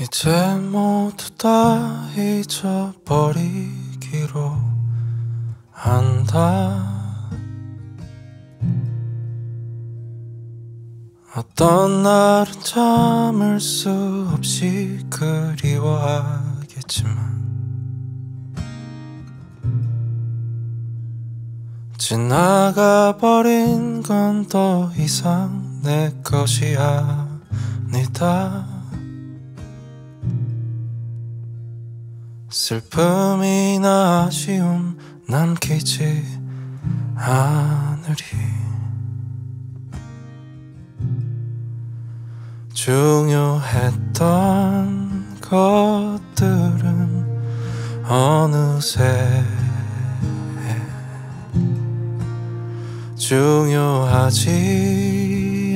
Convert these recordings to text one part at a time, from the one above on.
이제 모두 다 잊어버리기로 한다. 어떤 날은 참을 수 없이 그리워하겠지만 지나가 버린 건 더 이상 내 것이 아니다 슬픔이나 아쉬움 남기지 않으리. 중요했던 것들은 어느새 중요하지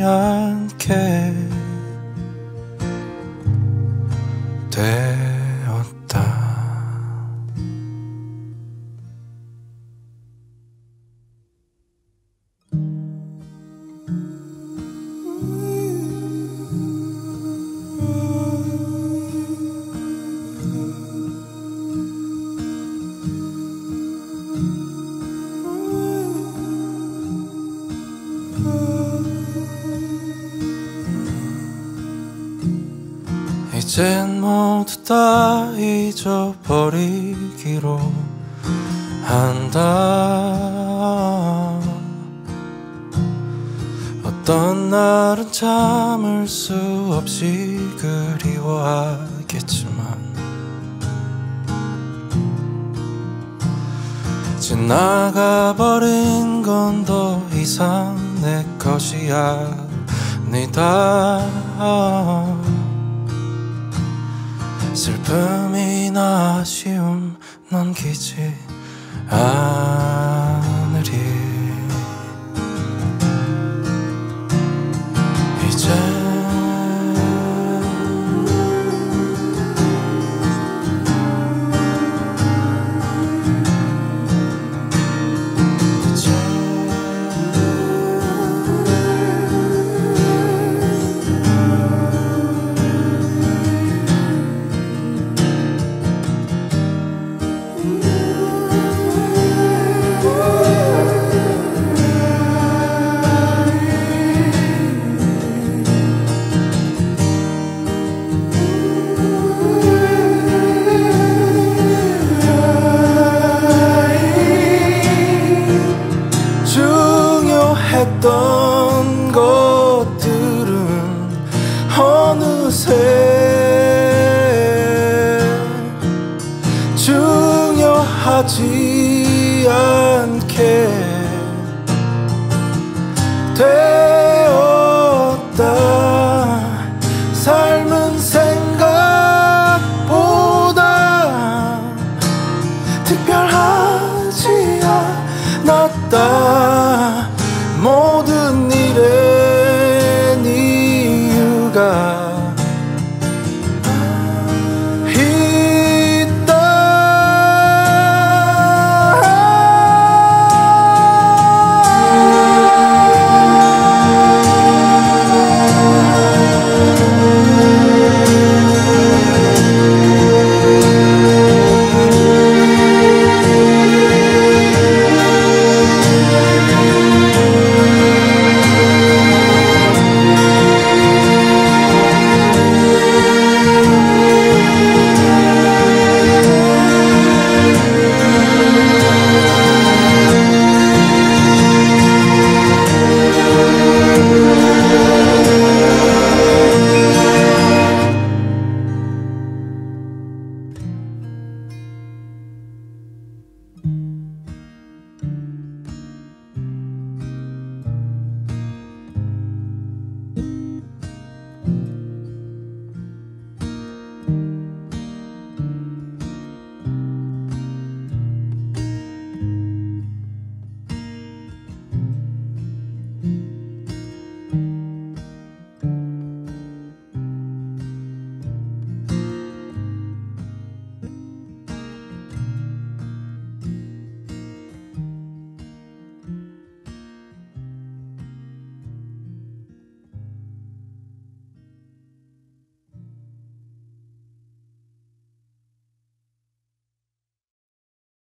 않게 이젠 모두 다 잊어버리기로 한다. 어떤 날은 참을 수 없이 그리워하겠지만 지나가 버린 건 더 이상 내 것이 아니다 슬픔이나 아쉬움 남기지 않으리 하지 않게 되었다. 삶은 생각보다 특별하지 않았다.